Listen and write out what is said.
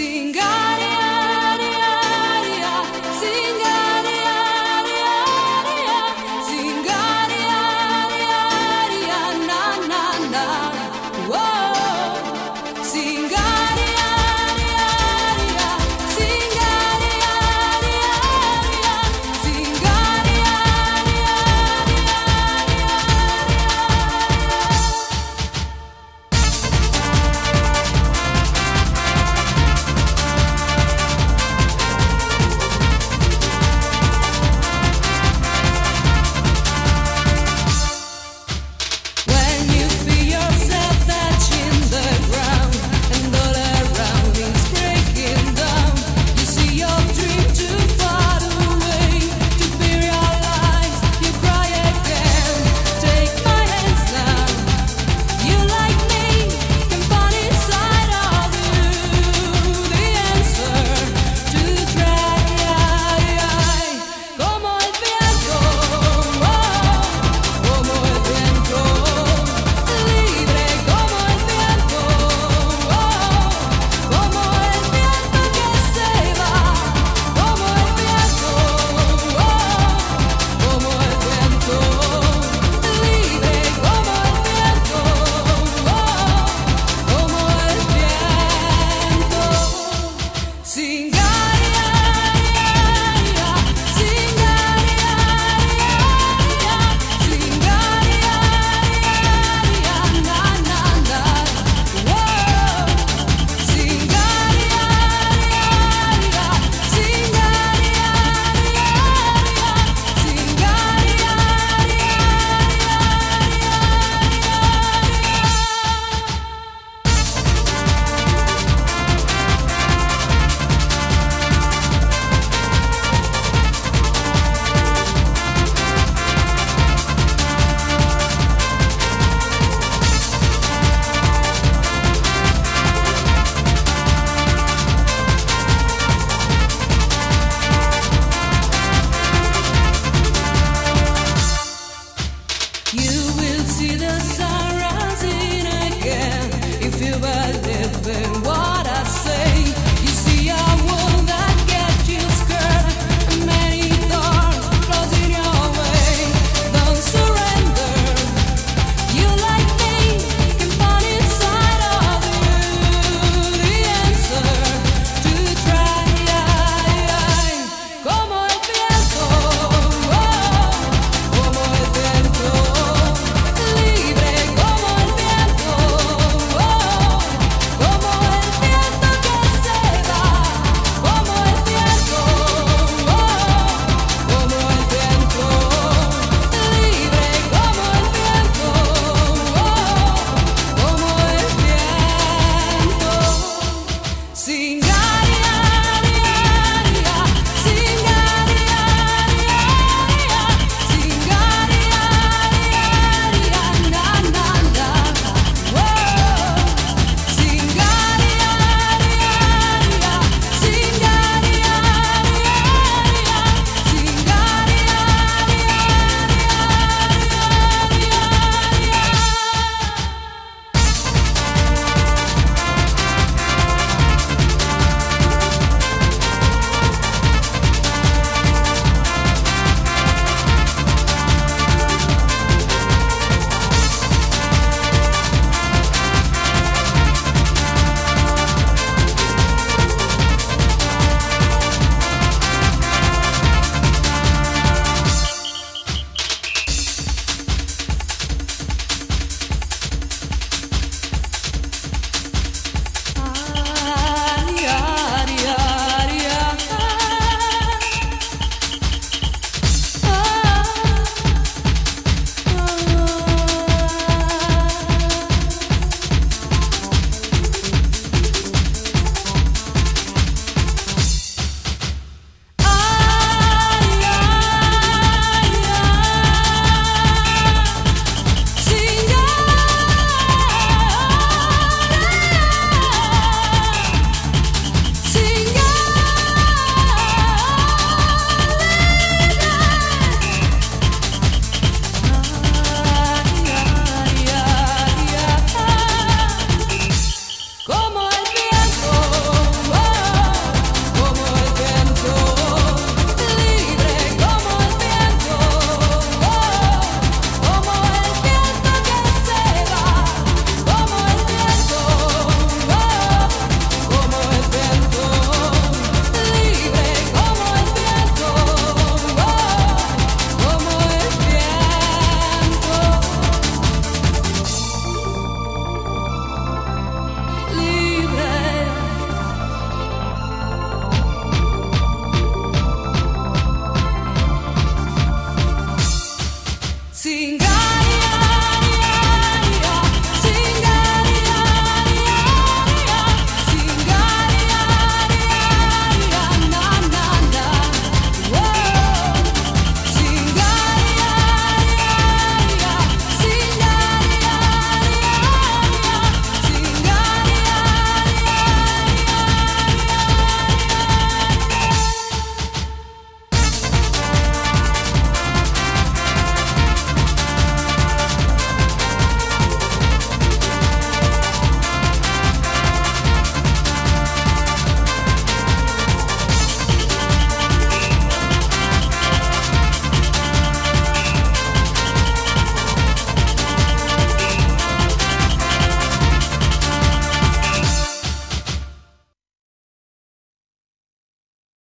sing.